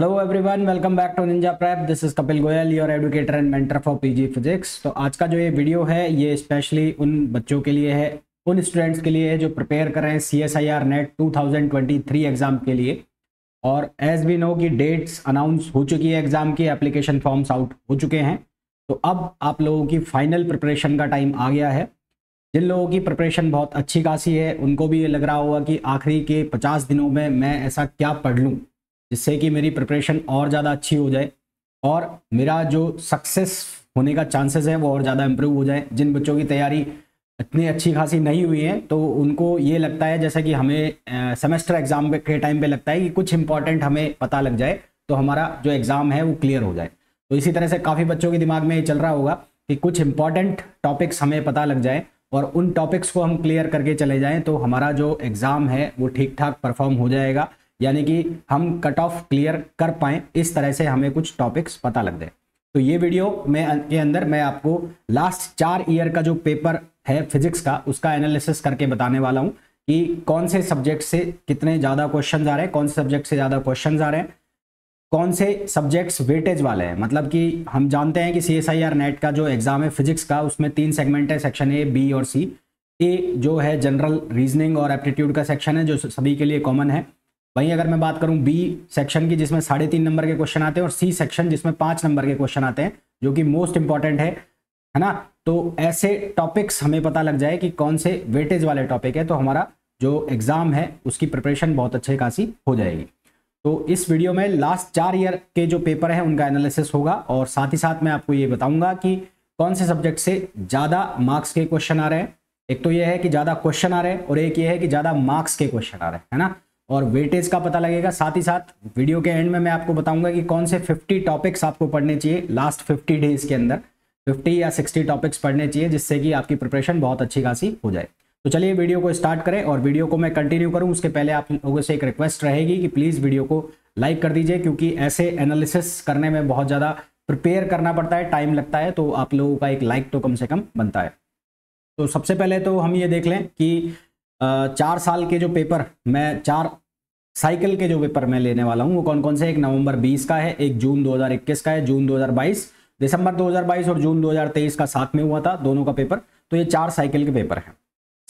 Hello everyone welcome back to Ninja Prep this is Kapil Goyal your educator and mentor for PG physics तो आज का जो ये video है, ये स्पेशली उन बच्चों के लिए है, उन स्टूडेंट्स के लिए है जो प्रिपेयर कर रहे हैं C S I R NET two thousand twenty three exam के लिए। और एज वी नो की डेट्स अनाउंस हो चुकी है एग्ज़ाम की एप्लीकेशन फॉर्म्स आउट हो चुके हैं। तो अब आप लोगों की फाइनल प्रिपरेशन का टाइम आ गया है। जिन लोगों की प्रिपरेशन बहुत अच्छी खासी है, उनको भी ये लग रहा होगा कि आखिरी के पचास दिनों में मैं ऐसा क्या पढ़ लूँ। जिससे कि मेरी प्रिपरेशन और ज़्यादा अच्छी हो जाए और मेरा जो सक्सेस होने का चांसेस है वो और ज़्यादा इम्प्रूव हो जाए। जिन बच्चों की तैयारी इतनी अच्छी खासी नहीं हुई है तो उनको ये लगता है जैसा कि हमें सेमेस्टर एग्ज़ाम के टाइम पे लगता है कि कुछ इंपॉर्टेंट हमें पता लग जाए तो हमारा जो एग्ज़ाम है वो क्लियर हो जाए। तो इसी तरह से काफ़ी बच्चों के दिमाग में ये चल रहा होगा कि कुछ इंपॉर्टेंट टॉपिक्स हमें पता लग जाए और उन टॉपिक्स को हम क्लियर करके चले जाएँ तो हमारा जो एग्ज़ाम है वो ठीक ठाक परफॉर्म हो जाएगा। यानी कि हम कट ऑफ़ क्लियर कर पाएँ, इस तरह से हमें कुछ टॉपिक्स पता लग जाए। तो ये वीडियो में के अंदर मैं आपको लास्ट चार ईयर का जो पेपर है फिजिक्स का, उसका एनालिसिस करके बताने वाला हूँ कि कौन से सब्जेक्ट से कितने ज़्यादा क्वेश्चन आ रहे हैं, कौन से सब्जेक्ट से ज़्यादा क्वेश्चन आ रहे हैं, कौन से सब्जेक्ट्स वेटेज वाले हैं। मतलब कि हम जानते हैं कि C S I R NET का जो एग्ज़ाम है फिजिक्स का, उसमें तीन सेगमेंट है सेक्शन ए बी और सी ए जो है जनरल रीजनिंग और एप्टीट्यूड का सेक्शन है, जो सभी के लिए कॉमन है। वहीं अगर मैं बात करूँ बी सेक्शन की, जिसमें साढ़े तीन नंबर के क्वेश्चन आते हैं और सी सेक्शन जिसमें पाँच नंबर के क्वेश्चन आते हैं, जो कि मोस्ट इंपॉर्टेंट है है ना? तो ऐसे टॉपिक्स हमें पता लग जाए कि कौन से वेटेज वाले टॉपिक है तो हमारा जो एग्ज़ाम है, उसकी प्रिपरेशन बहुत अच्छे खासी हो जाएगी। तो इस वीडियो में लास्ट चार ईयर के जो पेपर है, उनका एनालिसिस होगा और साथ ही साथ मैं आपको ये बताऊँगा कि कौन से सब्जेक्ट से ज़्यादा मार्क्स के क्वेश्चन आ रहे हैं। एक तो ये है कि ज़्यादा क्वेश्चन आ रहे हैं और एक ये है कि ज़्यादा मार्क्स के क्वेश्चन आ रहे हैं, है ना? और वेटेज का पता लगेगा। साथ ही साथ वीडियो के एंड में मैं आपको बताऊँगा कि कौन से 50 टॉपिक्स आपको पढ़ने चाहिए लास्ट 50 डेज़ के अंदर। 50 या 60 टॉपिक्स पढ़ने चाहिए, जिससे कि आपकी प्रिपरेशन बहुत अच्छी खासी हो जाए। तो चलिए वीडियो को स्टार्ट करें और वीडियो को मैं कंटिन्यू करूँ। उसके पहले आप लोगों से एक रिक्वेस्ट रहेगी कि प्लीज़ वीडियो को लाइक कर दीजिए, क्योंकि ऐसे एनालिसिस करने में बहुत ज़्यादा प्रिपेयर करना पड़ता है, टाइम लगता है तो आप लोगों का एक लाइक तो कम से कम बनता है। तो सबसे पहले तो हम ये देख लें कि चार साल के जो पेपर मैं, चार साइकिल के जो पेपर मैं लेने वाला हूँ, वो कौन कौन से? एक नवंबर 20 का है, एक जून 2021 का है, जून 2022 दिसंबर 2022 और जून 2023 का साथ में हुआ था, दोनों का पेपर। तो ये चार साइकिल के पेपर हैं।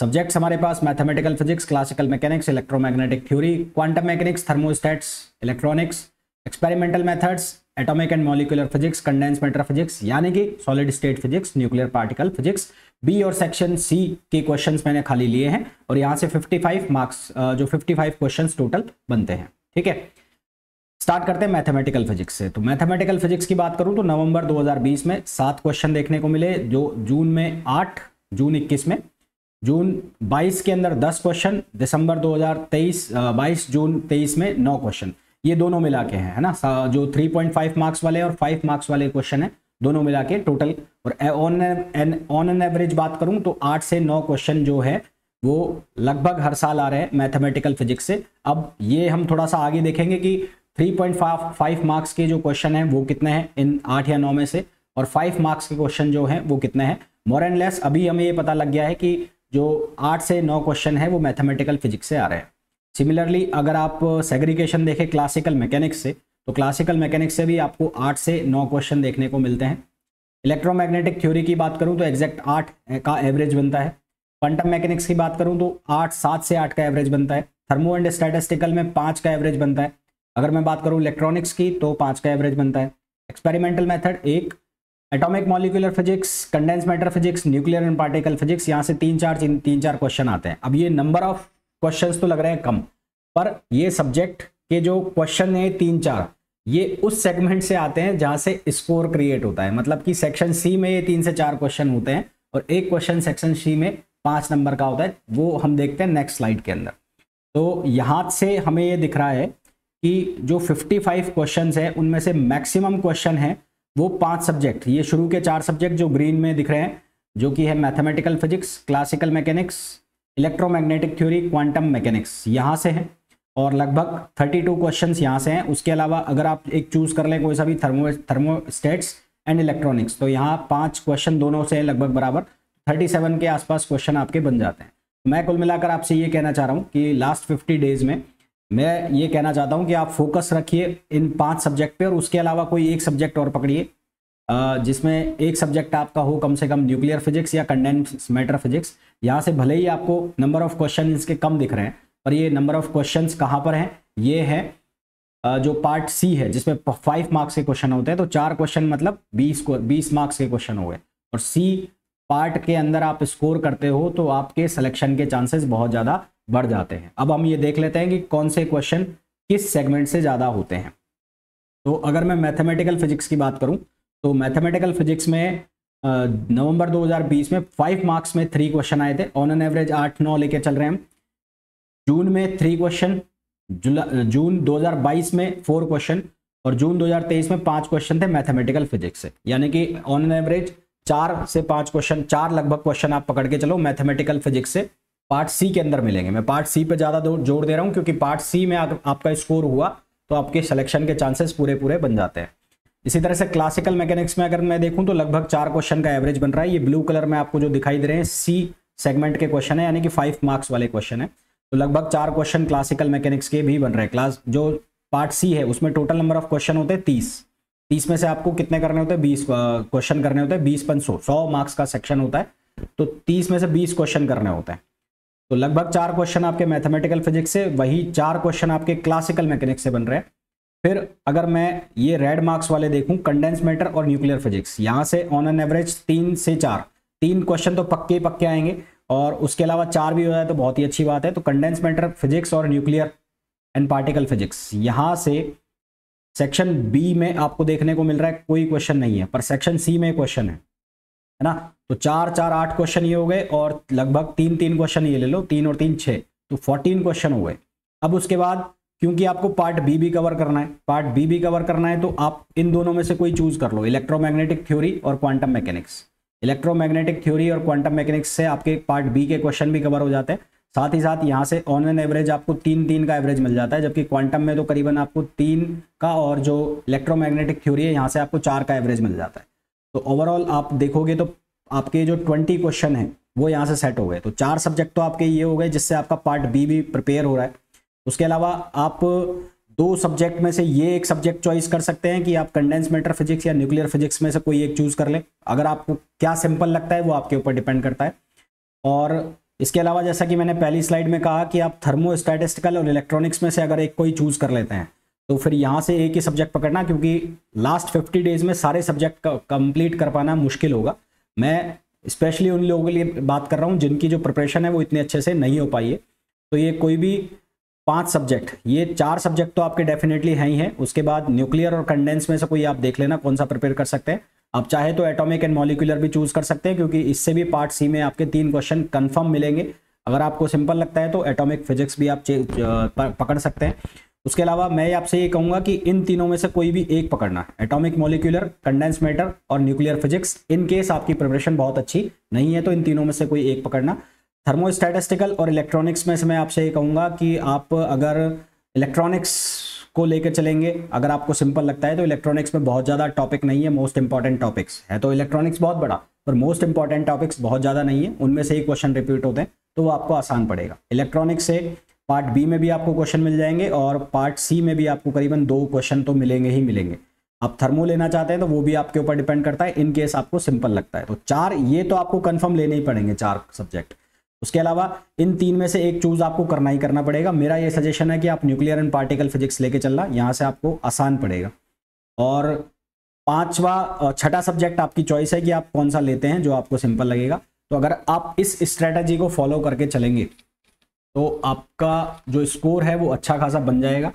सब्जेक्ट्स हमारे पास, mathematical, physics, classical mechanics, electromagnetic theory, quantum mechanics, thermostats, electronics, experimental methods atomic and molecular physics condense matter physics यानी कि solid state physics nuclear particle physics B और सेक्शन सी के questions मैंने खाली लिए हैं और यहाँ से 55 मार्क्स जो 55 क्वेश्चंस टोटल बनते हैं, ठीक है? स्टार्ट करते हैं मैथमेटिकल फिजिक्स से। तो मैथमेटिकल फिजिक्स की बात करूँ तो नवंबर 2020 में सात क्वेश्चन देखने को मिले, जो जून में आठ, जून 21 में, जून 22 के अंदर 10 क्वेश्चन दिसंबर 2023 22 जून 23 में 9 क्वेश्चन ये दोनों मिला के हैं, है ना? जो 3.5 मार्क्स वाले और 5 मार्क्स वाले क्वेश्चन है, दोनों मिला के टोटल और on an on an average बात करूँ तो आठ से नौ क्वेश्चन जो है, वो लगभग हर साल आ रहे हैं मैथमेटिकल फिजिक्स से। अब ये हम थोड़ा सा आगे देखेंगे कि 3.5 मार्क्स के जो क्वेश्चन हैं, वो कितने हैं इन आठ या नौ में से? और फाइव मार्क्स के क्वेश्चन जो हैं, वो कितने हैं? मोर एंड लेस अभी हमें ये पता लग गया है कि जो आठ से नौ क्वेश्चन है, वो मैथमेटिकल फिजिक्स से आ रहे हैं। सिमिलरली अगर आप सेग्रीगेशन देखें क्लासिकल मैकेनिक्स से तो क्लासिकल मैकेनिक्स से भी आपको आठ से नौ क्वेश्चन देखने को मिलते हैं। इलेक्ट्रोमैग्नेटिक थ्योरी की बात करूँ तो एग्जैक्ट आठ का एवरेज बनता है। क्वांटम मैकेनिक्स की बात करूँ तो आठ, सात से आठ का एवरेज बनता है। थर्मो एंड स्टैटिस्टिकल में पाँच का एवरेज बनता है। अगर मैं बात करूँ इलेक्ट्रॉनिक्स की तो पाँच का एवरेज बनता है। एक्सपेरिमेंटल मेथड एक atomic molecular physics condense matter physics nuclear and particle physics यहाँ से तीन, चार तीन चार क्वेश्चन आते हैं। अब ये नंबर ऑफ़ क्वेश्चंस तो लग रहे हैं कम, पर ये सब्जेक्ट के जो क्वेश्चन है, तीन चार, ये उस सेगमेंट से आते हैं जहाँ से स्कोर क्रिएट होता है। मतलब कि सेक्शन सी में ये तीन से चार क्वेश्चन होते हैं और एक क्वेश्चन सेक्शन सी में पाँच नंबर का होता है, वो हम देखते हैं नेक्स्ट स्लाइड के अंदर। तो यहाँ से हमें ये दिख रहा है कि जो 55 क्वेश्चंस है, उनमें से मैक्सिमम क्वेश्चन है, वो पाँच सब्जेक्ट ये शुरू के चार सब्जेक्ट जो ग्रीन में दिख रहे हैं, जो कि है mathematical physics classical mechanics electromagnetic theory, quantum mechanics, यहाँ से है। और लगभग 32 क्वेश्चंस यहाँ से हैं। उसके अलावा अगर आप एक चूज़ कर लें कोई सा भी थर्मो थर्मोस्टेट्स एंड इलेक्ट्रॉनिक्स तो यहाँ पाँच क्वेश्चन दोनों से लगभग बराबर 37 के आसपास क्वेश्चन आपके बन जाते हैं। मैं कुल मिलाकर आपसे ये कहना चाह रहा हूँ कि लास्ट 50 डेज़ में मैं ये कहना चाहता हूँ कि आप फोकस रखिए इन पाँच सब्जेक्ट पर और उसके अलावा कोई एक सब्जेक्ट और पकड़िए। जिसमें एक सब्जेक्ट आपका हो कम से कम न्यूक्लियर फिजिक्स या कंडेंस मैटर फिजिक्स यहाँ से भले ही आपको नंबर ऑफ़ क्वेश्चन इसके कम दिख रहे हैं, पर ये नंबर ऑफ़ क्वेश्चन कहाँ पर हैं? ये है जो पार्ट सी है, जिसमें फाइव मार्क्स के क्वेश्चन होते हैं तो चार क्वेश्चन मतलब बीस बीस मार्क्स के क्वेश्चन हो गए। और सी पार्ट के अंदर आप स्कोर करते हो तो आपके सिलेक्शन के चांसेस बहुत ज़्यादा बढ़ जाते हैं। अब हम ये देख लेते हैं कि कौन से क्वेश्चन किस सेगमेंट से ज़्यादा होते हैं। तो अगर मैं मैथमेटिकल फिजिक्स की बात करूँ तो मैथमेटिकल फिजिक्स में नवंबर 2020 में फाइव मार्क्स में थ्री क्वेश्चन आए थे। ऑन एन एवरेज आठ, नौ लेके चल रहे हैं जून में थ्री क्वेश्चन जून 2022 में फोर क्वेश्चन और जून 2023 में पाँच क्वेश्चन थे मैथमेटिकल फिजिक्स से। यानी कि ऑन एन एवरेज चार से पाँच क्वेश्चन चार लगभग क्वेश्चन आप पकड़ के चलो मैथमेटिकल फिजिक्स से। पार्ट सी के अंदर मिलेंगे। मैं पार्ट सी पे ज़्यादा ज़ोर दे रहा हूँ क्योंकि पार्ट सी में आपका स्कोर हुआ तो आपके सिलेक्शन के चांसेस पूरे पूरे बन जाते हैं। इसी तरह से क्लासिकल मैकेनिक्स में अगर मैं देखूँ तो लगभग चार क्वेश्चन का एवरेज बन रहा है। ये ब्लू कलर में आपको जो दिखाई दे रहे हैं सी सेगमेंट के क्वेश्चन है, यानी कि फाइव मार्क्स वाले क्वेश्चन है। तो लगभग चार क्वेश्चन क्लासिकल मैकेनिक्स के भी बन रहे हैं। क्लास जो पार्ट सी है, उसमें टोटल नंबर ऑफ़ क्वेश्चन होते हैं तीस। तीस में से आपको कितने करने होते हैं? बीस क्वेश्चन करने होते हैं। बीस पन सौ सौ मार्क्स का सेक्शन होता है। तो तीस में से बीस क्वेश्चन करने होते हैं। तो लगभग चार क्वेश्चन आपके मैथमेटिकल फिजिक्स से, वही चार क्वेश्चन आपके क्लासिकल मैकेनिक्स से बन रहे हैं। फिर अगर मैं ये रेड मार्क्स वाले देखूँ कंडेंस मैटर और न्यूक्लियर फिजिक्स यहाँ से ऑन एन एवरेज तीन से चार। तीन क्वेश्चन तो पक्के पक्के आएँगे, और उसके अलावा चार भी हो जाए तो बहुत ही अच्छी बात है। तो कंडेंस मैटर फिजिक्स और न्यूक्लियर एंड पार्टिकल फिजिक्स यहाँ से सेक्शन बी में आपको देखने को मिल रहा है, कोई क्वेश्चन नहीं है, पर सेक्शन सी में क्वेश्चन है है ना? तो चार चार, आठ क्वेश्चन ये हो गए, और लगभग तीन तीन क्वेश्चन ये ले लो, तीन और तीन छः तो फोर्टीन क्वेश्चन हो गए। अब उसके बाद क्योंकि आपको पार्ट बी भी कवर करना है। पार्ट बी भी कवर करना है तो आप इन दोनों में से कोई चूज़ कर लो। इलेक्ट्रोमैग्नेटिक थ्योरी और क्वांटम मैकेनिक्स इलेक्ट्रोमैग्नेटिक थ्योरी और क्वांटम मैकेनिक्स से आपके पार्ट बी के क्वेश्चन भी कवर हो जाते हैं। साथ ही साथ यहाँ से ऑन एन एवरेज आपको तीन तीन का एवरेज मिल जाता है, जबकि क्वांटम में तो करीबन आपको तीन का और जो इलेक्ट्रोमैग्नेटिक थ्योरी है, यहाँ से आपको चार का एवरेज मिल जाता है। तो ओवरऑल आप देखोगे तो आपके जो ट्वेंटी क्वेश्चन है, वो यहाँ से सेट हो गए। तो चार सब्जेक्ट तो आपके ये हो गए, जिससे आपका पार्ट बी भी प्रिपेयर हो रहा है। उसके अलावा आप दो सब्जेक्ट में से ये एक सब्जेक्ट चॉइस कर सकते हैं कि आप कंडेंस मैटर फिजिक्स या न्यूक्लियर फिजिक्स में से कोई एक चूज़ कर लें। अगर आपको क्या सिंपल लगता है वो आपके ऊपर डिपेंड करता है। और इसके अलावा जैसा कि मैंने पहली स्लाइड में कहा कि आप थर्मोस्टैटिस्टिकल और इलेक्ट्रॉनिक्स में से अगर एक कोई चूज़ कर लेते हैं तो फिर यहाँ से एक ही सब्जेक्ट पकड़ना, क्योंकि लास्ट फिफ्टी डेज़ में सारे सब्जेक्ट कंप्लीट कर पाना मुश्किल होगा। मैं स्पेशली उन लोगों के लिए बात कर रहा हूँ जिनकी जो प्रिपरेशन है वो इतने अच्छे से नहीं हो पाई है। तो ये कोई भी पाँच सब्जेक्ट ये चार सब्जेक्ट तो आपके डेफिनेटली हैं ही हैं। उसके बाद न्यूक्लियर और कंडेंस में से कोई आप देख लेना कौन सा प्रिपेयर कर सकते हैं। आप चाहे तो एटॉमिक एंड मॉलिकुलर भी चूज़ कर सकते हैं, क्योंकि इससे भी पार्ट सी में आपके तीन क्वेश्चन कंफर्म मिलेंगे। अगर आपको सिंपल लगता है तो एटॉमिक फिजिक्स भी आप पकड़ सकते हैं। उसके अलावा मैं आपसे ये कहूँगा कि इन तीनों में से कोई भी एक पकड़ना। एटॉमिक मॉलिक्यूलर कंडेंस मैटर और न्यूक्लियर फिजिक्स इन केस आपकी प्रिपरेशन बहुत अच्छी नहीं है तो इन तीनों में से कोई एक पकड़ना। थर्मोस्टैटिस्टिकल और इलेक्ट्रॉनिक्स में से मैं आपसे ये कहूँगा कि आप अगर इलेक्ट्रॉनिक्स को लेकर चलेंगे, अगर आपको सिंपल लगता है तो इलेक्ट्रॉनिक्स में बहुत ज़्यादा टॉपिक नहीं है मोस्ट इंपॉर्टेंट टॉपिक्स है। तो इलेक्ट्रॉनिक्स बहुत बड़ा, पर मोस्ट इंपॉर्टेंट टॉपिक्स बहुत ज़्यादा नहीं है, उनमें से ही क्वेश्चन रिपीट होते हैं तो वो आपको आसान पड़ेगा। इलेक्ट्रॉनिक्स से पार्ट बी में भी आपको क्वेश्चन मिल जाएँगे और पार्ट सी में भी आपको करीबन दो क्वेश्चन तो मिलेंगे ही मिलेंगे। आप थर्मो लेना चाहते हैं तो वो भी आपके ऊपर डिपेंड करता है इन केस आपको सिंपल लगता है। तो चार, ये तो आपको कंफर्म लेने ही पड़ेंगे चार सब्जेक्ट उसके अलावा इन तीन में से एक चूज़ आपको करना ही करना पड़ेगा। मेरा ये सजेशन है कि आप न्यूक्लियर एंड पार्टिकल फिजिक्स लेके चलना, यहाँ से आपको आसान पड़ेगा। और पांचवा छठा सब्जेक्ट आपकी चॉइस है कि आप कौन सा लेते हैं जो आपको सिंपल लगेगा। तो अगर आप इस स्ट्रेटजी को फॉलो करके चलेंगे तो आपका जो स्कोर है वो अच्छा खासा बन जाएगा।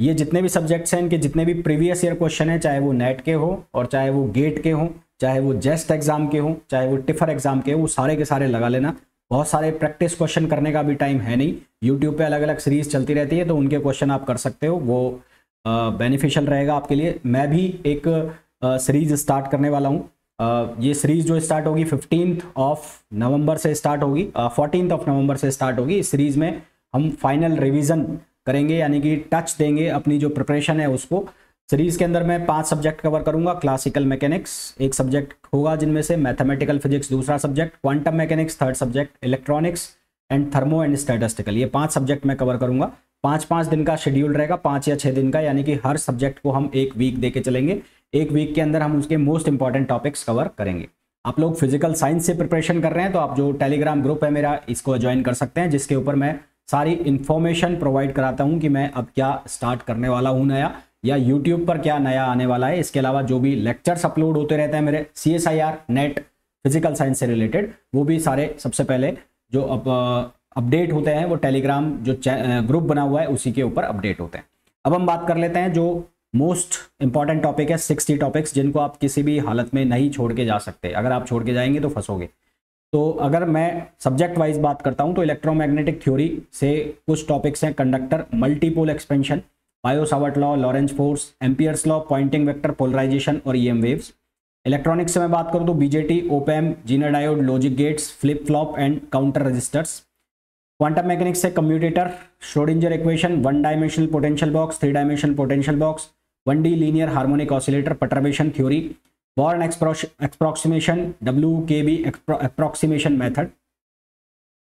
ये जितने भी सब्जेक्ट्स हैं, इनके जितने भी प्रीवियस ईयर क्वेश्चन हैं, चाहे वो नेट के हो और चाहे वो गेट के हो, चाहे वो जेस्ट एग्ज़ाम के हो, चाहे वो टिफर एग्ज़ाम के हो, वो सारे के सारे लगा लेना। बहुत सारे प्रैक्टिस क्वेश्चन करने का भी टाइम है नहीं। यूट्यूब पे अलग अलग सीरीज़ चलती रहती है तो उनके क्वेश्चन आप कर सकते हो। वो बेनिफिशियल रहेगा आपके लिए। मैं भी एक सीरीज़ स्टार्ट करने वाला हूँ। ये सीरीज़ जो स्टार्ट होगी फिफ्टीन ऑफ़ नवंबर से स्टार्ट होगी। फोर्टीन ऑफ़ नवंबर से स्टार्ट होगी। इस सीरीज़ में हम फाइनल रिविजन करेंगे, यानी कि टच देंगे अपनी जो प्रिपरेशन है उसको। सीरीज़ के अंदर मैं पाँच सब्जेक्ट कवर करूँगा क्लासिकल मैकेनिक्स एक सब्जेक्ट होगा जिनमें से मैथमेटिकल फिजिक्स दूसरा subject quantum mechanics third subject electronics and thermo and statistical ये पाँच सब्जेक्ट मैं कवर करूँगा। पाँच पाँच दिन का शेड्यूल रहेगा, पाँच या छः दिन का, यानी कि हर सब्जेक्ट को हम एक वीक दे चलेंगे। एक वीक के अंदर हम उसके मोस्ट इंपॉर्टेंट टॉपिक्स कवर करेंगे। आप लोग फ़िज़िकल साइंस से प्रिपरेशन कर रहे हैं तो आप जो टेलीग्राम ग्रुप है मेरा, इसको ज्वाइन कर सकते हैं, जिसके ऊपर मैं सारी इन्फॉर्मेशन प्रोवाइड कराता हूँ कि मैं अब क्या स्टार्ट करने वाला हूँ नया। या यूट्यूब पर क्या नया आने वाला है? इसके अलावा जो भी लेक्चर्स अपलोड होते रहते हैं मेरे C S I R NET physical science से रिलेटेड वो भी सारे सबसे पहले जो अब अपडेट होते हैं, वो टेलीग्राम जो ग्रुप बना हुआ है, उसी के ऊपर अपडेट होते हैं। अब हम बात कर लेते हैं जो मोस्ट इंपॉर्टेंट टॉपिक है सिक्सटी टॉपिक्स जिनको आप किसी भी हालत में नहीं छोड़ के जा सकते। अगर आप छोड़ के जाएँगे तो फंसोगे। तो अगर मैं सब्जेक्ट वाइज बात करता हूँ तो इलेक्ट्रोमैग्नेटिक थ्योरी से कुछ टॉपिक्स हैं conductor multipole expansion Biot Savart law Lorentz force, Ampere's law, Poynting vector, polarization और ईएम वेव्स इलेक्ट्रॉनिक्स मैं बात करूँ तो BJT op amp Zener diode logic gates flip flop and counter registers quantum mechanics से commutator Schrodinger equation one dimensional potential box three dimensional potential box one D linear harmonic oscillator perturbation theory Born approximation W K B approximation method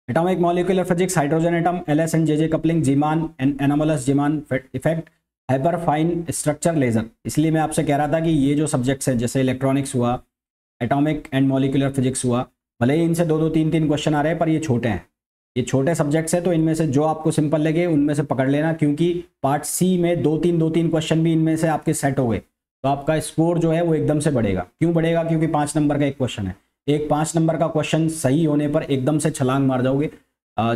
atomic molecular physics hydrogen atom L S and J J coupling Zeeman and anomalous Zeeman effect hyper fine structure laser इसलिए मैं आपसे कह रहा था कि ये जो subjects हैं, जैसे इलेक्ट्रॉनिक्स हुआ एटॉमिक एंड मॉलिकुलर फिजिक्स हुआ, भले ही इनसे दो दो तीन तीन क्वेश्चन आ रहे हैं, पर ये छोटे हैं। ये छोटे सब्जेक्ट्स हैं तो इनमें से जो आपको सिंपल लगे, उनमें से पकड़ लेना, क्योंकि पार्ट सी में दो तीन दो तीन क्वेश्चन भी इनमें से आपके सेट हो गए। तो आपका स्कोर जो है, वो एकदम से बढ़ेगा। क्यों बढ़ेगा? क्योंकि पाँच नंबर का एक क्वेश्चन है। एक पाँच नंबर का क्वेश्चन सही होने पर एकदम से छलांग मार जाओगे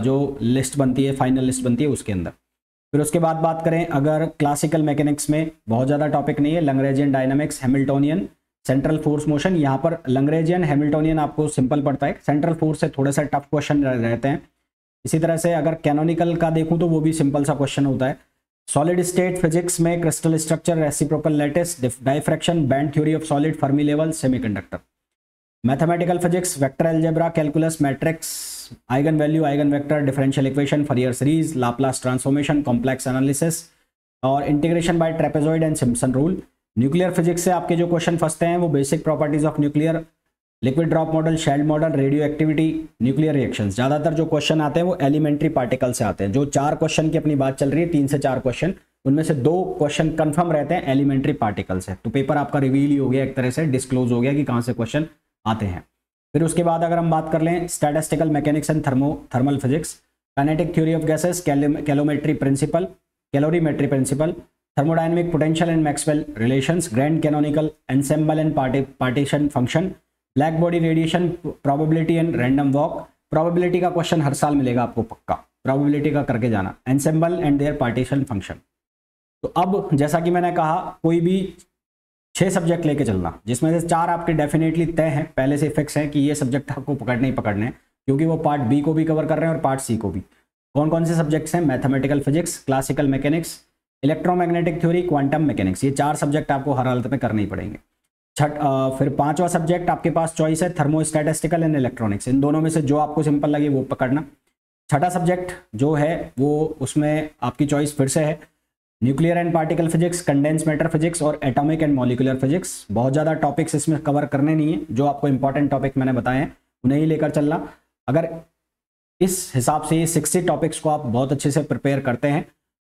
जो लिस्ट बनती है फाइनल लिस्ट बनती है उसके अंदर। फिर उसके बाद बात करें, अगर क्लासिकल मैकेनिक्स में बहुत ज़्यादा टॉपिक नहीं है Lagrangian dynamics Hamiltonian central force motion यहाँ पर लंग्रेजियन हेमिल्टोनियन आपको सिंपल पड़ता है। सेंट्रल फोर्स से थोड़े से टफ क्वेश्चन रहते हैं। इसी तरह से अगर कैनोनिकल का देखूँ तो वो भी सिंपल सा क्वेश्चन होता है। सॉलिड स्टेट फिजिक्स में crystal structure reciprocal lattice diffraction band theory of solid Fermi level semiconductor mathematical physics vector algebra calculus matrix eigen value eigen vector differential equation Fourier series Laplace transformation complex analysis और integration by trapezoid and Simpson rule nuclear physics से आपके जो question फंसते हैं, वो basic properties of nuclear liquid drop model shell model radio activity nuclear reaction ज़्यादातर जो question आते हैं, वो एलिमेंट्री पार्टिकल से आते हैं। जो चार क्वेश्चन की अपनी बात चल रही है, तीन से चार क्वेश्चन उनमें से दो क्वेश्चन कंफर्म रहते हैं एलिमेंट्री पार्टिकल से। तो पेपर आपका रिवील ही हो गया एक तरह से डिस्क्लोज हो गया कि कहाँ से क्वेश्चन आते हैं। फिर उसके बाद अगर हम बात कर लें statistical mechanics and thermo thermal physics kinetic theory of gases calorimetry principle calorimetry principle thermodynamic potential and Maxwell relations grand canonical ensemble and partition function black body radiation probability and random walk probability का question हर साल मिलेगा आपको पक्का। Probability का करके जाना। Ensemble and their partition function तो अब जैसा कि मैंने कहा, कोई भी छह सब्जेक्ट लेके चलना, जिसमें से चार आपके डेफिनेटली तय हैं, पहले से फिक्स हैं कि ये सब्जेक्ट आपको पकड़ने ही पकड़ने हैं, क्योंकि वो पार्ट बी को भी कवर कर रहे हैं और पार्ट सी को भी। कौन कौन से सब्जेक्ट्स हैं? Mathematical physics classical mechanics electromagnetic theory quantum mechanics ये चार सब्जेक्ट आपको हर हालत में करने ही पड़ेंगे। छठ फिर पांचवा सब्जेक्ट आपके पास चॉइस है थर्मोस्टैटिस्टिकल एंड इलेक्ट्रॉनिक्स इन दोनों में से जो आपको सिंपल लगे वो पकड़ना। छठा सब्जेक्ट जो है, वो उसमें आपकी चॉइस फिर से है nuclear and particle physics condense matter physics और एटॉमिक एंड मॉलिकुलर फिजिक्स बहुत ज़्यादा टॉपिक्स इसमें कवर करने नहीं है, जो आपको इंपॉर्टेंट टॉपिक मैंने बताए हैं, उन्हें ही लेकर चलना। अगर इस हिसाब से ये सिक्सटी टॉपिक्स को आप बहुत अच्छे से प्रिपेयर करते हैं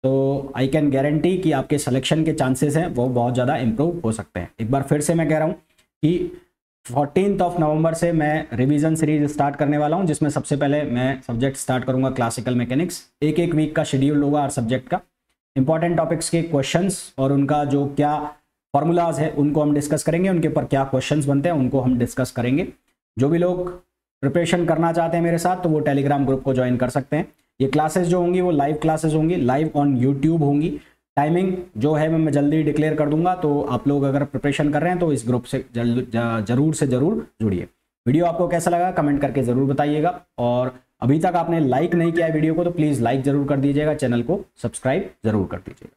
तो आई कैन गारंटी कि आपके सिलेक्शन के चांसेस हैं, वो बहुत ज़्यादा इंप्रूव हो सकते हैं। एक बार फिर से मैं कह रहा हूँ कि फोर्टीन ऑफ़ नवंबर से मैं रिवीजन सीरीज़ स्टार्ट करने वाला हूँ, जिसमें सबसे पहले मैं सब्जेक्ट स्टार्ट करूँगा क्लासिकल मैकेनिक्स एक एक वीक का शेड्यूल होगा हर सब्जेक्ट का। इंपॉर्टेंट टॉपिक्स के क्वेश्चंस और उनका जो क्या फॉर्मूलाज है, उनको हम डिस्कस करेंगे। उनके ऊपर क्या क्वेश्चंस बनते हैं, उनको हम डिस्कस करेंगे। जो भी लोग प्रिपरेशन करना चाहते हैं मेरे साथ तो वो टेलीग्राम ग्रुप को ज्वाइन कर सकते हैं। ये क्लासेस जो होंगी, वो लाइव क्लासेस होंगी लाइव ऑन यूट्यूब होंगी। टाइमिंग जो है, मैं जल्दी डिक्लेयर कर दूँगा तो आप लोग अगर प्रिपरेशन कर रहे हैं तो इस ग्रुप से ज़रूर से ज़रूर जुड़िए। वीडियो आपको कैसा लगा कमेंट करके ज़रूर बताइएगा। और अभी तक आपने लाइक नहीं किया वीडियो को तो प्लीज़ लाइक ज़रूर कर दीजिएगा चैनल को सब्सक्राइब ज़रूर कर दीजिएगा।